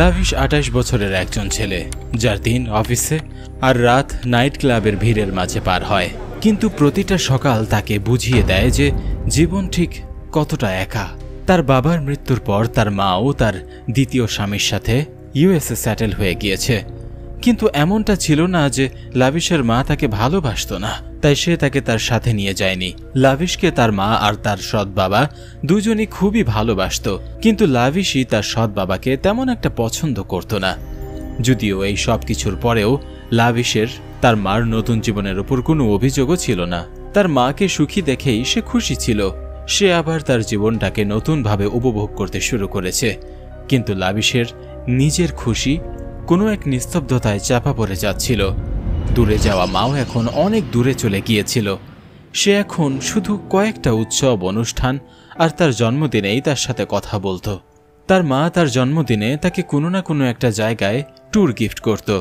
Lavish আঠাশ বছরের একজন ছেলে, যার দিন অফিসে আর রাত নাইট ক্লাবের ভিড়ের মাঝে পার হয়। কিন্তু প্রতিটা সকাল তাকে বুঝিয়ে দেয় যে জীবন ঠিক কতটা একা। তার বাবার মৃত্যুর পর তার মাও তার দ্বিতীয় স্বামীর সাথে ইউএসএ স্যাটেল হয়ে গিয়েছে। কিন্তু এমনটা ছিল না যে লাভিশের মা তাকে ভালোবাসতো না, তাই সে তাকে তার সাথে নিয়ে যায়নি। লাভিশকে তার মা আর তার সৎ বাবা দুজনই খুবই ভালোবাসতো, কিন্তু লাভিশই তার সৎ বাবাকে তেমন একটা পছন্দ করত না। যদিও এই সব কিছুর পরেও লাভিশের তার মার নতুন জীবনের উপর কোনো অভিযোগও ছিল না। তার মাকে সুখী দেখেই সে খুশি ছিল। সে আবার তার জীবনটাকে নতুনভাবে উপভোগ করতে শুরু করেছে। কিন্তু লাভিশের নিজের খুশি কোনো এক নিস্তব্ধতায় চাপা পড়ে যাচ্ছিল। দূরে যাওয়া মাও এখন অনেক দূরে চলে গিয়েছিল। সে এখন শুধু কয়েকটা উৎসব অনুষ্ঠান আর তার জন্মদিনেই তার সাথে কথা বলতো। তার মা তার জন্মদিনে তাকে কোনো না কোনো একটা জায়গায় ট্যুর গিফট করত।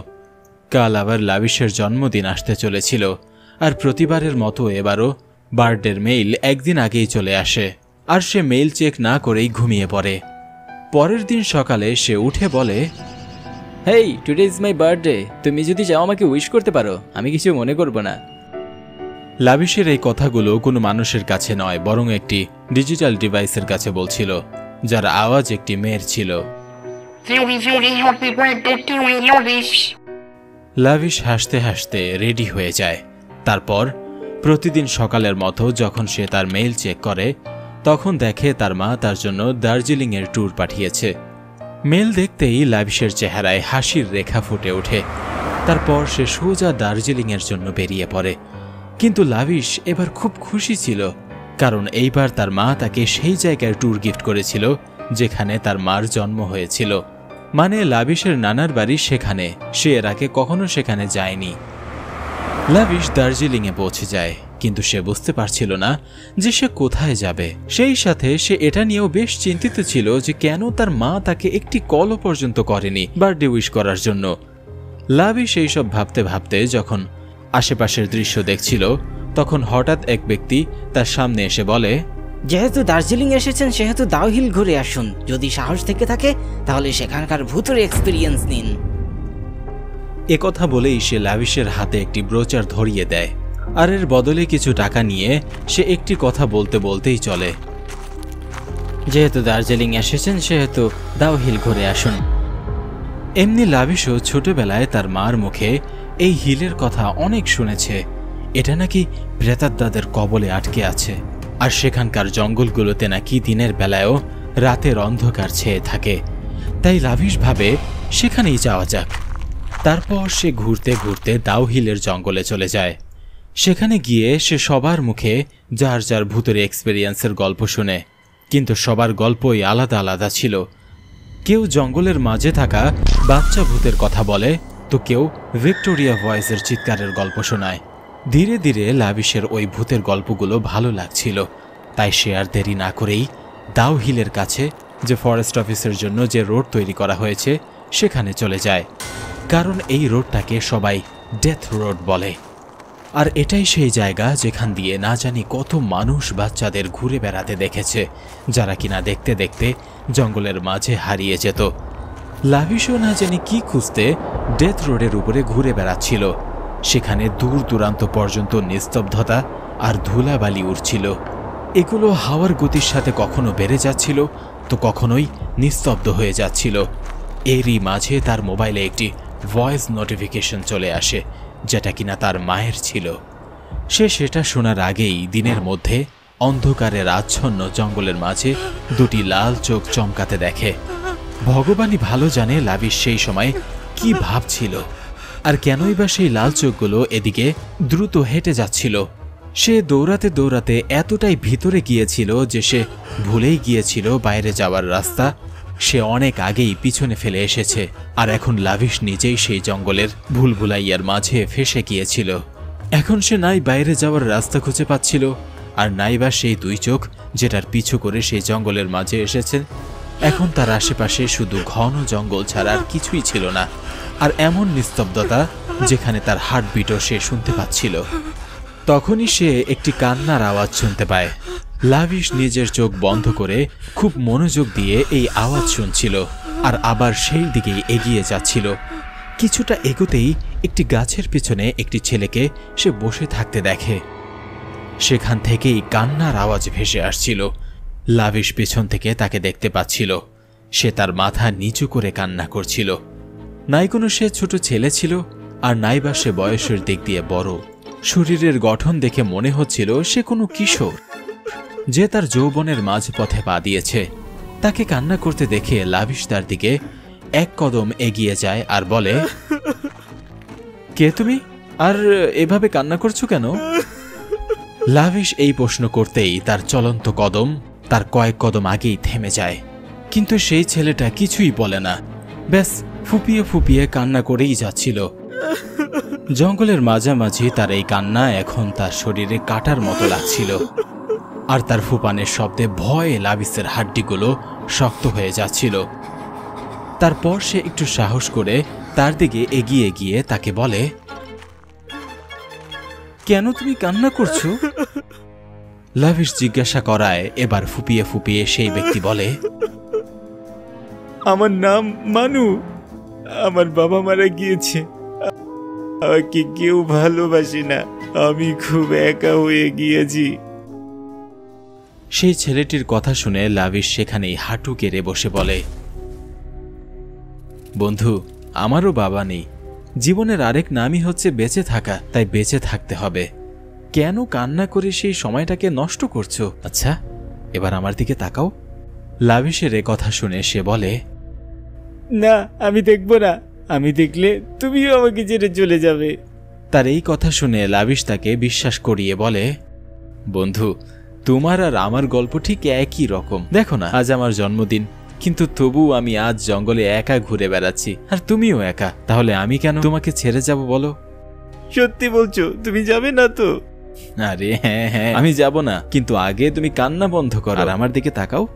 কাল আবার লাভিশের জন্মদিন আসতে চলেছিল আর প্রতিবারের মতো এবারও বার্ডের মেইল একদিন আগেই চলে আসে আর সে মেইল চেক না করেই ঘুমিয়ে পড়ে। পরের দিন সকালে সে উঠে বলে hey today is my birthday তুমি যদি চাও আমাকে উইশ করতে পারো, আমি কিছু মনে করব না। লাভিশের এই কথাগুলো কোনো মানুষের কাছে নয়, বরং একটি ডিজিটাল ডিভাইসের কাছে বলছিল, যার আওয়াজ একটি মেয়ের ছিল. লাভিশ হাসতে হাসতে রেডি হয়ে যায়। তারপর, প্রতিদিন সকালের মতো যখন সে তার মেইল চেক করে, তখন দেখে তার মা তার জন্য দার্জিলিংয়ের ট্যুর পাঠিয়েছে। মেল দেখতেই লাভিশের চেহারায় হাসির রেখা ফুটে ওঠে। তারপর সে সোজা দার্জিলিংয়ের জন্য বেরিয়ে পড়ে। কিন্তু লাভিশ এবার খুব খুশি ছিল, কারণ এইবার তার মা তাকে সেই জায়গায় ট্যুর গিফট করেছিল, যেখানে তার মার জন্ম হয়েছিল। মানে লাভিশের নানার বাড়ি সেখানে, সে এর আগে কখনো সেখানে যায়নি। লাভিশ দার্জিলিংয়ে পৌঁছে যায়। কিন্তু সে বুঝতে পারছিল না যে সে কোথায় যাবে। সেই সাথে সে এটা নিয়েও বেশ চিন্তিত ছিল যে কেন তার মা তাকে একটি কলও পর্যন্ত করেনি বার্থডে উইশ করার জন্য। লাভিশ সেই সব ভাবতে ভাবতে যখন আশেপাশের দৃশ্য দেখছিল তখন হঠাৎ এক ব্যক্তি তার সামনে এসে বলে যেহেতু দার্জিলিং এসেছেন সেহেতু দাওহিল ঘুরে আসুন। যদি সাহস থেকে থাকে তাহলে সেখানকার ভূতের এক্সপিরিয়েন্স নিন। একথা বলেই সে লাভিশের হাতে একটি ব্রোচার ধরিয়ে দেয়। আর এর বদলে কিছু টাকা নিয়ে সে একটি কথা বলতে বলতেই চলে। যেহেতু দার্জিলিং এসেছেন, সেহেতু দাওহিল ঘুরে আসুন। এমনি লাভিশও ছোটবেলায় তার মার মুখে এই হিলের কথা অনেক শুনেছে। এটা নাকি প্রেতাত্মাদের কবলে আটকে আছে। আর সেখানকার জঙ্গলগুলোতে নাকি দিনের বেলায়ও রাতের অন্ধকার ছেয়ে থাকে। তাই লাভিশ ভাবে সেখানেই যাওয়া যাক। তারপর সে ঘুরতে ঘুরতে দাও হিলের জঙ্গলে চলে যায়। সেখানে গিয়ে সে সবার মুখে যার যার ভূতের এক্সপেরিয়েন্সের গল্প শুনে। কিন্তু সবার গল্পই আলাদা আলাদা ছিল। কেউ জঙ্গলের মাঝে থাকা বাচ্চা ভূতের কথা বলে, তো কেউ ভিক্টোরিয়া ভয়েসের চিৎকারের গল্প শোনায়। ধীরে ধীরে লাভিশের ওই ভূতের গল্পগুলো ভালো লাগছিল। তাই সে আর দেরি না করেই দাও হিলের কাছে যে ফরেস্ট অফিসের জন্য যে রোড তৈরি করা হয়েছে, সেখানে চলে যায়। কারণ এই রোডটাকে সবাই ডেথ রোড বলে। আর এটাই সেই জায়গা যেখান দিয়ে না জানি কত মানুষ বাচ্চাদের ঘুরে বেড়াতে দেখেছে, যারা কিনা দেখতে দেখতে জঙ্গলের মাঝে হারিয়ে যেত। লাভিশও না জানি কি খুঁজতে ডেথ রোডের উপরে ঘুরে বেড়াচ্ছিল। সেখানে দূর দূরান্ত পর্যন্ত নিস্তব্ধতা আর ধুলাবালি উঠছিল এগুলো হাওয়ার গতির সাথে কখনো বেড়ে যাচ্ছিল, তো কখনোই নিস্তব্ধ হয়ে যাচ্ছিল। এরই মাঝে তার মোবাইলে একটি ভয়েস নোটিফিকেশন চলে আসে। যেটা কিনা তার মায়ের ছিল। সে সেটা শোনার আগেই দিনের মধ্যে অন্ধকারের আচ্ছন্ন জঙ্গলের মাঝে দুটি লাল চোখ চমকাতে দেখে। ভগবানই ভালো জানে লাভিশ সেই সময় কি ভাবছিল আর কেনই বা সেই লাল চোখগুলো এদিকে দ্রুত হেঁটে যাচ্ছিল। সে দৌড়াতে দৌড়াতে এতটাই ভিতরে গিয়েছিল যে সে ভুলেই গিয়েছিল বাইরে যাওয়ার রাস্তা সে অনেক আগেই পিছনে ফেলে এসেছে, আর এখন লাভিশ নিজেই সেই জঙ্গলের ভুলভুলাইয়ার মাঝে ফেসে গিয়েছিল। এখন সে নাই বাইরে যাওয়ার রাস্তা খুঁজে পাচ্ছিল, আর নাইবা সেই দুই চোখ যেটার পিছু করে সেই জঙ্গলের মাঝে এসেছে। এখন তার আশেপাশে শুধু ঘন জঙ্গল ছাড়া আর কিছুই ছিল না, আর এমন নিস্তব্ধতা যেখানে তার হার্টবিটও সে শুনতে পাচ্ছিল। তখনই সে একটি কান্নার আওয়াজ শুনতে পায়। লাভিশ নিজের চোখ বন্ধ করে খুব মনোযোগ দিয়ে এই আওয়াজ শুনছিল আর আবার সেই দিকেই এগিয়ে যাচ্ছিল। কিছুটা এগোতেই একটি গাছের পিছনে একটি ছেলেকে সে বসে থাকতে দেখে। সেখান থেকেই কান্নার আওয়াজ ভেসে আসছিল। লাভিশ পেছন থেকে তাকে দেখতে পাচ্ছিল। সে তার মাথা নিচু করে কান্না করছিল। নাই কোনো সে ছোট ছেলে ছিল আর নাইবা সে বয়সের দিক দিয়ে বড়। শরীরের গঠন দেখে মনে হচ্ছিল সে কোনো কিশোর। যে তার যৌবনের মাঝপথে পা দিয়েছে। তাকে কান্না করতে দেখে লাভিশ তার দিকে এক কদম এগিয়ে যায় আর বলে, কে তুমি? আর এভাবে কান্না করছ কেন? লাভিশ এই প্রশ্ন করতেই তার চলন্ত কদম তার কয়েক কদম আগেই থেমে যায়। কিন্তু সেই ছেলেটা কিছুই বলে না। ব্যাস, ফুপিয়ে ফুপিয়ে কান্না করেই যাচ্ছিল। জঙ্গলের মাঝামাঝি তার এই কান্না এখন তার শরীরে কাটার মতো লাগছিল। আর তার ফুপানের শব্দে ভয়ে লাভিসের হাড্ডিগুলো শক্ত হয়ে যাচ্ছিল। তারপর সে একটু সাহস করে তার দিকে এগিয়ে গিয়ে তাকে বলে, কেন তুমি কান্না করছ? লাভিশ জিজ্ঞাসা করায় এবার ফুপিয়ে ফুপিয়ে সেই ব্যক্তি বলে, আমার নাম মানু। আমার বাবা মারা গিয়েছে। আমাকে কেউ ভালোবাসে না। আমি খুব একা হয়ে গিয়েছি। সেই ছেলেটির কথা শুনে লাভিশ সেখানেই হাঁটু কেড়ে বসে বলে বন্ধু আমারও বাবা নেই। জীবনের আরেক নামই হচ্ছে বেঁচে থাকা তাই বেঁচে থাকতে হবে। কেন কান্না করে সেই সময়টাকে নষ্ট করছ? আচ্ছা এবার আমার দিকে তাকাও। লাভিশের এ কথা শুনে সে বলে না আমি দেখব না। আমি দেখলে তুমিও আমাকে ছেড়ে চলে যাবে। তার এই কথা শুনে লাভিশ তাকে বিশ্বাস করিয়ে বলে বন্ধু তোমার আর আমার গল্প ঠিক একই রকম। দেখো না আজ আমার জন্মদিন কিন্তু তবু আমি আজ জঙ্গলে একা ঘুরে বেড়াচ্ছি আর তুমিও একা। তাহলে আমি কেন তোমাকে ছেড়ে যাব বলো? সত্যি বলছো তুমি যাবে না তো? আরে হ্যাঁ হ্যাঁ আমি যাব না কিন্তু আগে তুমি কান্না বন্ধ করো। আর আমার দিকে তাকাও।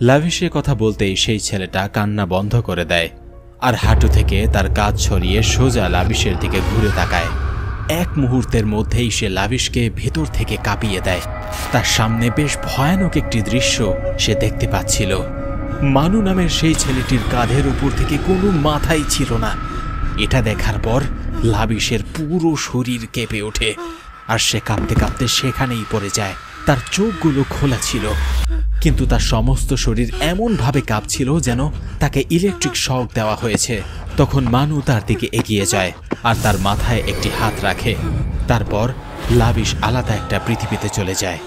লাভিশের কথা বলতেই সেই ছেলেটা কান্না বন্ধ করে দেয় আর হাঁটু থেকে তার কাজ ছড়িয়ে সোজা লাভিশের দিকে ঘুরে তাকায়। এক মুহূর্তের মধ্যেই সে লাভিশকে ভেতর থেকে কাঁপিয়ে দেয়। তার সামনে বেশ ভয়ানক একটি দৃশ্য সে দেখতে পাচ্ছিল। মানু নামের সেই ছেলেটির কাঁধের উপর থেকে কোনো মাথাই ছিল না। এটা দেখার পর লাভিশের পুরো শরীর কেঁপে ওঠে। আর সে কাঁপতে কাঁপতে সেখানেই পড়ে যায়। তার চোখগুলো খোলা ছিল। কিন্তু তার সমস্ত শরীর এমনভাবে কাঁপছিল যেন তাকে ইলেকট্রিক শক দেওয়া হয়েছে। তখন মানু তার দিকে এগিয়ে যায় আর তার মাথায় একটি হাত রাখে। তারপর লাবিশ আলাদা একটা পৃথিবীতে চলে যায়।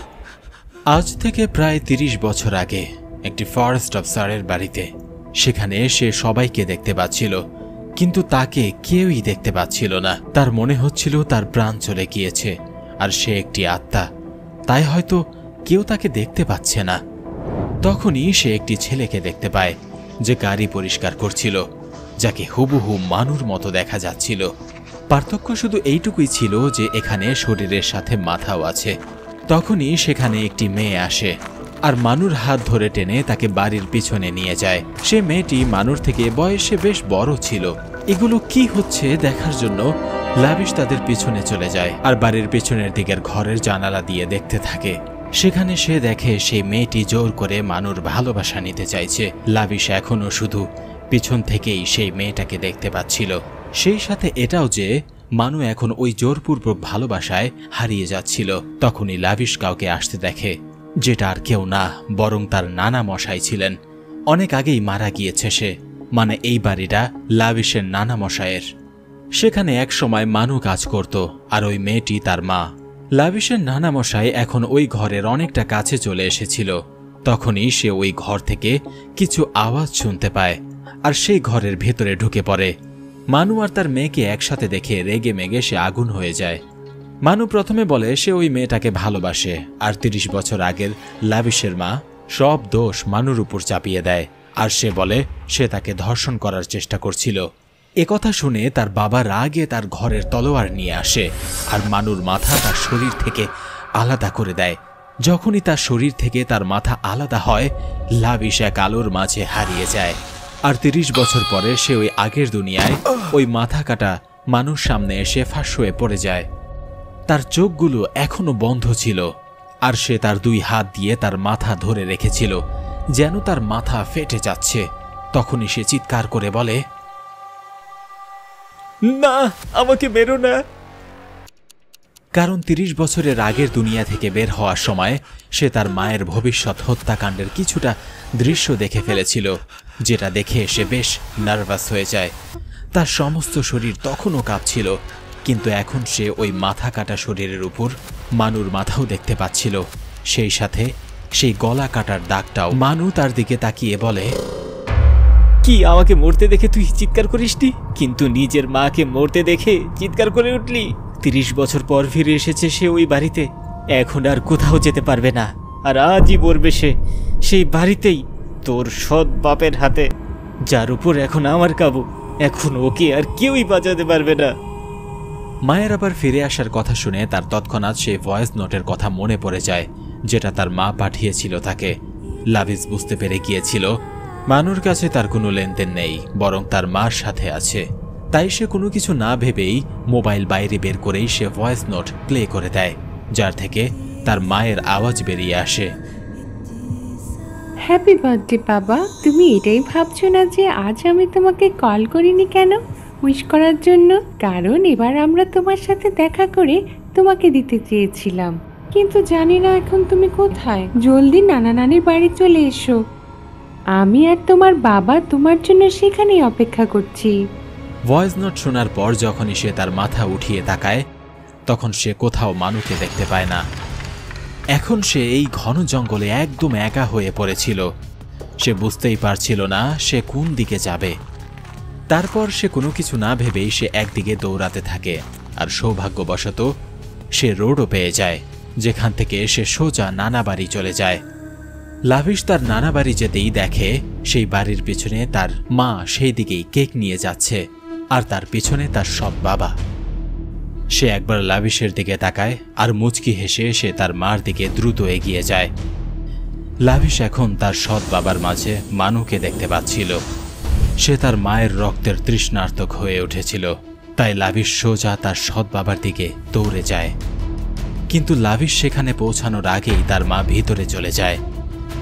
আজ থেকে প্রায় তিরিশ বছর আগে একটি ফরেস্ট অফিসারের বাড়িতে সেখানে সে সবাইকে দেখতে পাচ্ছিল, কিন্তু তাকে কেউই দেখতে পাচ্ছিল না। তার মনে হচ্ছিল তার প্রাণ চলে গিয়েছে, আর সে একটি আত্মা। তাই হয়তো কেউ তাকে দেখতে পাচ্ছে না। তখনই সে একটি ছেলেকে দেখতে পায়, যে গাড়ি পরিষ্কার করছিল, যাকে হুবহু মানুর মতো দেখা যাচ্ছিল। পার্থক্য শুধু এইটুকুই ছিল যে এখানে শরীরের সাথে মাথাও আছে। তখনই সেখানে একটি মেয়ে আসে, আর মানুর হাত ধরে টেনে তাকে বাড়ির পিছনে নিয়ে যায়। সে মেয়েটি মানুর থেকে বয়সে বেশ বড় ছিল। এগুলো কি হচ্ছে দেখার জন্য লাভিশ তাদের পিছনে চলে যায়, আর বাড়ির পিছনের দিকের ঘরের জানালা দিয়ে দেখতে থাকে। সেখানে সে দেখে সেই মেয়েটি জোর করে মানুর ভালোবাসা নিতে চাইছে। লাভিশ এখনও শুধু পিছন থেকেই সেই মেয়েটাকে দেখতে পাচ্ছিল। সেই সাথে এটাও যে মানু এখন ওই জোরপূর্বক ভালোবাসায় হারিয়ে যাচ্ছিল। তখনই লাভিশ কাউকে আসতে দেখে, যেটা আর কেউ না, বরং তার নানা মশাই ছিলেন। অনেক আগেই মারা গিয়েছে সে মানে এই বাড়িটা লাভিশের নানা মশায়ের সেখানে এক সময় মানু কাজ করত, আর ওই মেয়েটি তার মা। লাভিশের নানা মশাই এখন ওই ঘরের অনেকটা কাছে চলে এসেছিল। তখনই সে ওই ঘর থেকে কিছু আওয়াজ শুনতে পায় আর সেই ঘরের ভেতরে ঢুকে পড়ে। মানু আর তার মেয়েকে একসাথে দেখে রেগে মেগে সে আগুন হয়ে যায়। মানু প্রথমে বলে সে ওই মেয়েটাকে ভালোবাসে আর তিরিশ বছর আগের লাভিশের মা সব দোষ মানুর উপর চাপিয়ে দেয়। আর সে বলে সে তাকে ধর্ষণ করার চেষ্টা করছিল। একথা শুনে তার বাবা রাগে তার ঘরের তলোয়ার নিয়ে আসে আর মানুর মাথা তার শরীর থেকে আলাদা করে দেয়। যখনই তার শরীর থেকে তার মাথা আলাদা হয় লাভিশ এক আলোর মাঝে হারিয়ে যায়। আর তিরিশ বছর পরে সে ওই আগের দুনিয়ায় ওই মাথা কাটা মানুষ সামনে এসে ফাঁস হয়ে পড়ে যায়। তার চোখগুলো এখনও বন্ধ ছিল আর সে তার দুই হাত দিয়ে তার মাথা ধরে রেখেছিল। যেন তার মাথা ফেটে যাচ্ছে, তখনই সে চিৎকার করে বলে না, আমাকে মেরো না। কারণ তিরিশ বছরের আগের দুনিয়া থেকে বের হওয়ার সময় সে তার মায়ের ভবিষ্যৎ হত্যাকাণ্ডের কিছুটা দৃশ্য দেখে ফেলেছিল, যেটা দেখে সে বেশ নার্ভাস হয়ে যায়। তার সমস্ত শরীর তখনও কাঁপছিল, কিন্তু এখন সে ওই মাথা কাটা শরীরের উপর মানুর মাথাও দেখতে পাচ্ছিল। সেই সাথে সেই গলা কাটার দাগটাও। মানু তার দিকে তাকিয়ে বলে কি আমাকে মরতে দেখে তুই চিৎকার করিসনি? কিন্তু নিজের মাকে মরতে দেখে চিৎকার করে উঠলি। তিরিশ বছর পর ফিরে এসেছে সে ওই বাড়িতে। এখন আর কোথাও যেতে পারবে না। আর আজই মরবে সে। সেই বাড়িতেই তোর সৎ বাপের হাতে। যার উপর এখন আমার কাবু। এখন ওকে আর কেউই বাঁচাতে পারবে না। মায়ের আবার ফিরে আসার কথা শুনে তার তৎক্ষণাৎ সেই ভয়েস নোটের কথা মনে পড়ে যায়, যেটা তার মা পাঠিয়েছিল তাকে। লাভিস বুঝতে পেরে গিয়েছিল মানুর কাছে তার কোনো লেনদেন নেই, বরং তার মার সাথে আছে। তাই সে কোনো কিছু না ভেবেই মোবাইল বাইরে বের করেই সে ভয়েস নোট প্লে করে দেয়, যার থেকে তার মায়ের আওয়াজ বেরিয়ে আসে। হ্যাপি বার্থডে, বাবা। তুমি এটাই ভাবছ না যে আজ আমি তোমাকে কল করিনি কেন? উইশ করার জন্য। কারণ এবার আমরা তোমার সাথে দেখা করে তোমাকে দিতে চেয়েছিলাম। কিন্তু জানি না এখন তুমি কোথায়। জলদি নানা নানির বাড়ি চলে এসো। আমি আর তোমার বাবা তোমার জন্য সেখানেই অপেক্ষা করছি। ভয়েস নোট শোনার পর যখনই সে তার মাথা উঠিয়ে তাকায়, তখন সে কোথাও মানুকে দেখতে পায় না। এখন সে এই ঘন জঙ্গলে একদম একা হয়ে পড়েছিল। সে বুঝতেই পারছিল না সে কোন দিকে যাবে। তারপর সে কোনো কিছু না ভেবেই সে একদিকে দৌড়াতে থাকে, আর সৌভাগ্যবশত সে রোডও পেয়ে যায়, যেখান থেকে সে সোজা নানা বাড়ি চলে যায়। লাভিশ তার নানা বাড়ি যেতেই দেখে, সেই বাড়ির পিছনে তার মা সেই দিকেই কেক নিয়ে যাচ্ছে, আর তার পিছনে তার সৎ বাবা। সে একবার লাভিশের দিকে তাকায়, আর মুচকি হেসে সে তার মার দিকে দ্রুত এগিয়ে যায়। লাভিশ এখন তার সৎ বাবার মাঝে মানুকে দেখতে পাচ্ছিল। সে তার মায়ের রক্তের তৃষ্ণার্তক হয়ে উঠেছিল, তাই লাভিশ সোজা তার সৎ বাবার দিকে দৌড়ে যায়। কিন্তু লাভিশ সেখানে পৌঁছানোর আগেই তার মা ভিতরে চলে যায়।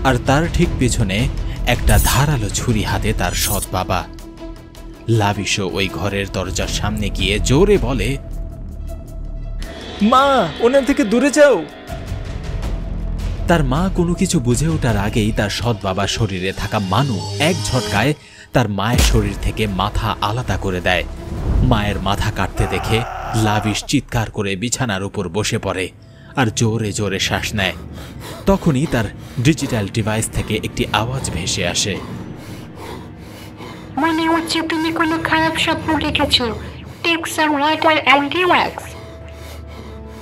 আর তার ঠিক পিছনে একটা ধারালো ছুরি হাতে তার সৎ বাবা। লাভিশও ওই ঘরের দরজার সামনে গিয়ে জোরে বলে, মা, ওনার থেকে দূরে যাও। তার মা কোনো কিছু বুঝে ওঠার আগেই তার সৎ বাবার শরীরে থাকা মানু এক ঝটকায় তার মায়ের শরীর থেকে মাথা আলাদা করে দেয়। মায়ের মাথা কাটতে দেখে লাভিশ চিৎকার করে বিছানার উপর বসে পড়ে। আর জোরে জোরে শ্বাস নেয়। তখনই তার ডিজিটাল ডিভাইস থেকে একটি আওয়াজ ভেসে আসে। মনে হচ্ছে তুমি কোনো খারাপ স্বপ্ন দেখেছ। Takes R water and relax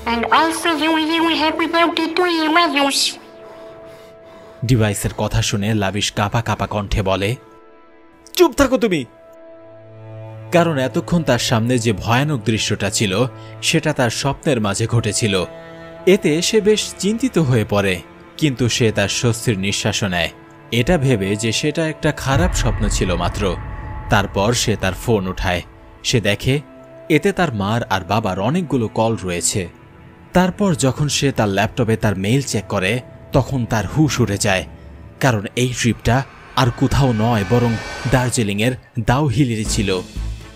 you you happy birthday to you, Marius. ডিভাইসের কথা শুনে লাভিশ কাপা কাপা কণ্ঠে বলে চুপ থাকো তুমি। কারণ এতক্ষণ তার সামনে যে ভয়ানক দৃশ্যটা ছিল সেটা তার স্বপ্নের মাঝে ঘটেছিল। এতে সে বেশ চিন্তিত হয়ে পড়ে, কিন্তু সে তার স্বস্তির নিঃশ্বাসও নেয়। এটা ভেবে যে সেটা একটা খারাপ স্বপ্ন ছিল মাত্র। তারপর সে তার ফোন উঠায়। সে দেখে, এতে তার মার আর বাবার অনেকগুলো কল রয়েছে। তারপর যখন সে তার ল্যাপটপে তার মেইল চেক করে, তখন তার হুশ উড়ে যায়। কারণ এই ট্রিপটা আর কোথাও নয়, বরং দার্জিলিংয়ের দাউহিলেরই ছিল।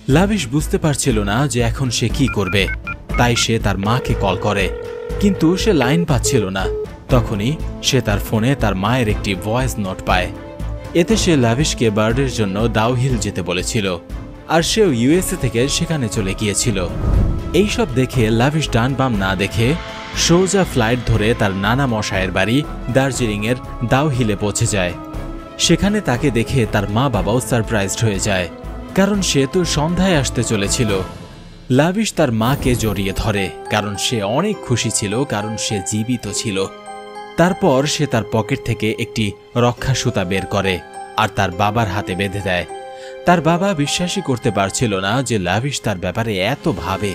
লাভিশ বুঝতে পারছিল না যে এখন সে কি করবে। তাই সে তার মাকে কল করে। কিন্তু সে লাইন পাচ্ছিল না। তখনই সে তার ফোনে তার মায়ের একটি ভয়েস নোট পায়। এতে সে লাভিশকে বার্ডের জন্য দাউহিল যেতে বলেছিল, আর সেও ইউএসএ থেকে সেখানে চলে গিয়েছিল। এইসব দেখে লাভিশ ডান বাম না দেখে সোজা ফ্লাইট ধরে তার নানা মশায়ের বাড়ি দার্জিলিংয়ের দাউহিলে পৌঁছে যায়। সেখানে তাকে দেখে তার মা বাবাও সারপ্রাইজড হয়ে যায়, কারণ সে তো সন্ধ্যায় আসতে চলেছিল। লাভিশ তার মাকে জড়িয়ে ধরে, কারণ সে অনেক খুশি ছিল, কারণ সে জীবিত ছিল। তারপর সে তার পকেট থেকে একটি রক্ষা সুতা বের করে আর তার বাবার হাতে বেঁধে দেয়। তার বাবা বিশ্বাসই করতে পারছিল না যে লাভিশ তার ব্যাপারে এত ভাবে,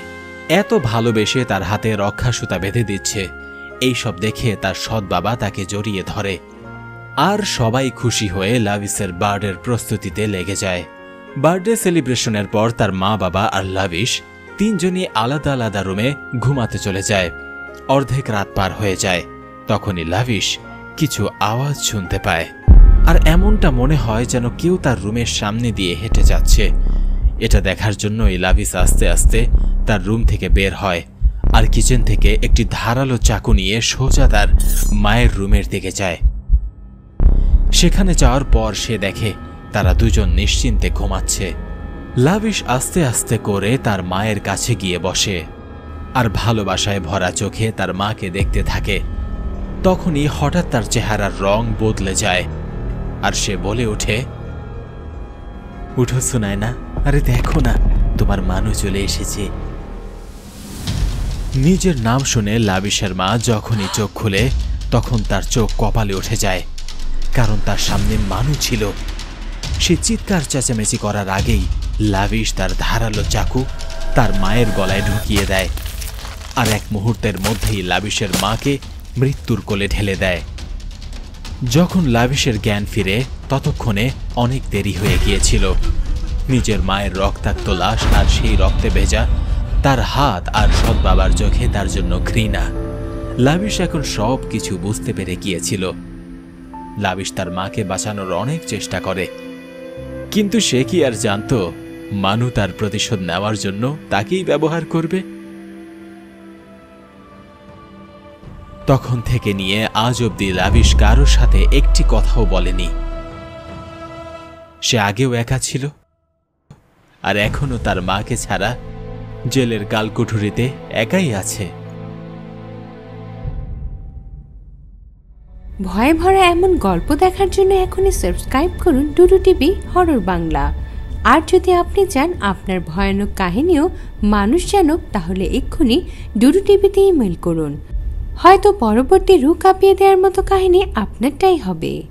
এত ভালোবেসে তার হাতে রক্ষা সুতা বেঁধে দিচ্ছে। এইসব দেখে তার সৎ বাবা তাকে জড়িয়ে ধরে। আর সবাই খুশি হয়ে লাভিসের বার্ডের প্রস্তুতিতে লেগে যায়। বার্থডে সেলিব্রেশনের পর তার মা বাবা আর লাভিশ তিনজনই আলাদা আলাদা রুমে ঘুমাতে চলে যায়। অর্ধেক রাত পার হয়ে যায়। তখনই লাভিশ কিছু আওয়াজ শুনতে পায়। আর এমনটা মনে হয় যেন কেউ তার রুমের সামনে দিয়ে হেঁটে যাচ্ছে। এটা দেখার জন্যই লাভিস আস্তে আস্তে তার রুম থেকে বের হয় আর কিচেন থেকে একটি ধারালো চাকু নিয়ে সোজা তার মায়ের রুমের দিকে যায়। সেখানে যাওয়ার পর সে দেখে তারা দুজন নিশ্চিন্তে ঘুমাচ্ছে। লাভিশ আস্তে আস্তে করে তার মায়ের কাছে গিয়ে বসে আর ভালোবাসায় ভরা চোখে তার মাকে দেখতে থাকে। তখনই হঠাৎ তার চেহারার রং বদলে যায় আর সে বলে ওঠে, উঠো শোনায় না আরে দেখো না, তোমার মানু চলে এসেছে। নিজের নাম শুনে লাবিশের মা যখনই চোখ খুলে, তখন তার চোখ কপালে উঠে যায়, কারণ তার সামনে মানু ছিল। সে চিৎকার চেঁচামেচি করার আগেই লাভিশ তার ধারালো চাকু তার মায়ের গলায় ঢুকিয়ে দেয় আর এক মুহূর্তের মধ্যেই লাভিশের মাকে মৃত্যুর কোলে ঢেলে দেয়। যখন লাভিশের জ্ঞান ফিরে, ততক্ষণে অনেক দেরি হয়ে গিয়েছিল। নিজের মায়ের রক্তাক্ত লাশ আর সেই রক্তে ভেজা তার হাত আর সৎ বাবার চোখে তার জন্য ঘৃণা। লাভিশ এখন সব কিছু বুঝতে পেরে গিয়েছিল। লাভিশ তার মাকে বাঁচানোর অনেক চেষ্টা করে। কিন্তু সে কি আর জানতো মানু তার প্রতিশোধ নেওয়ার জন্য তাকেই ব্যবহার করবে? তখন থেকে নিয়ে আজ অব্দি লাভিশ কারোর সাথে একটি কথাও বলেনি। সে আগেও একা ছিল, আর এখনও তার মাকে ছাড়া জেলের কালকুঠুরিতে একাই আছে। ভয়ে ভরা এমন গল্প দেখার জন্য এখনই সাবস্ক্রাইব করুন ডুডু টিভি, হরর বাংলা। আর যদি আপনি চান আপনার ভয়ানক কাহিনীও মানুষ জানুক, তাহলে এক্ষুনি ডুডু টিভিতে ইমেল করুন। হয়তো পরবর্তী রু কাঁপিয়ে দেওয়ার মতো কাহিনী আপনারটাই হবে।